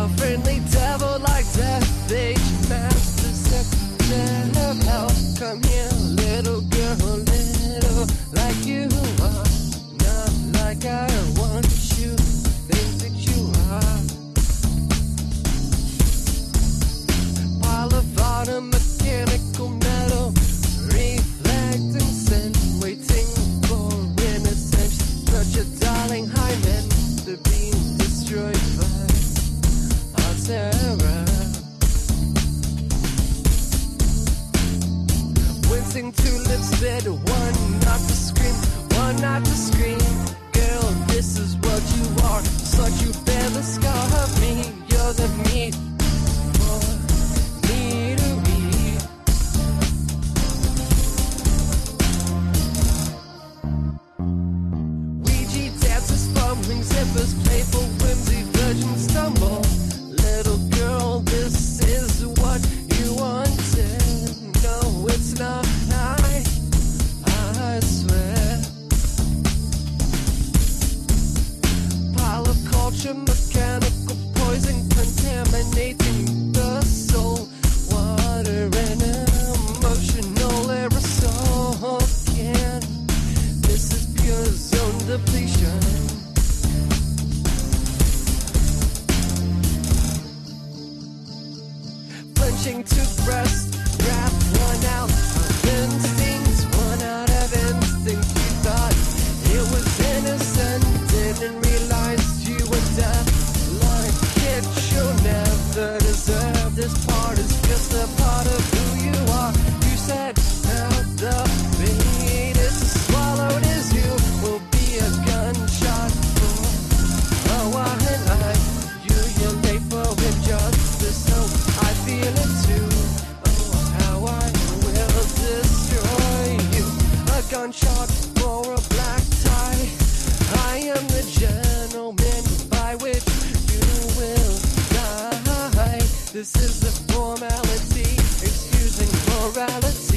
A friendly devil like death, age master second of hell. Come here, little girl, little like you are, not like I want you. Think that you are. Pile of automechanical metal, reflecting sin, waiting for innocence. Such a darling meant to be destroyed Wincing lips bid one not to scream, one not to scream. Girl, this is what you are. Such you bear the scar of me. You're the meat for me to eat. Ouija dances, fumbling zippers, playful This is the formality, excusing morality.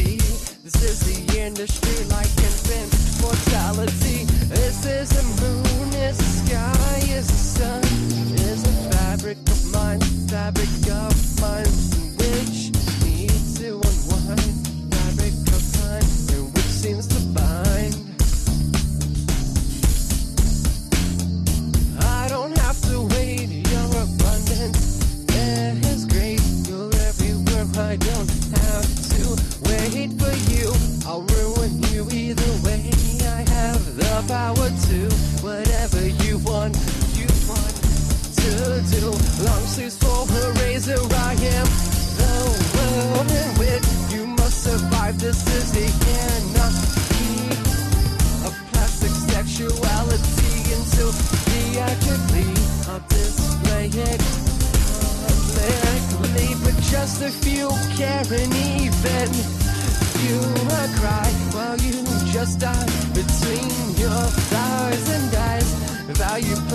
Power to whatever you want, you want to do. Long sleeves for a razor, I am the world which you must survive. This is the anarchy of plastic sexuality into theatrically. I'll display it publicly, but just a few care and even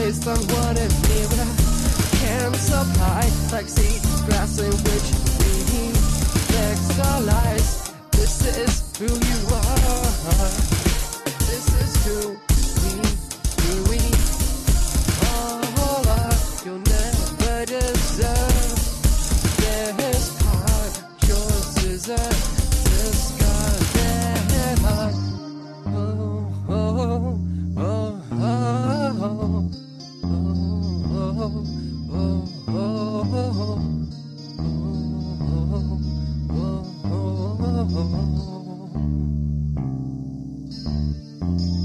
based on what it means. Hands up high, like sea. thank you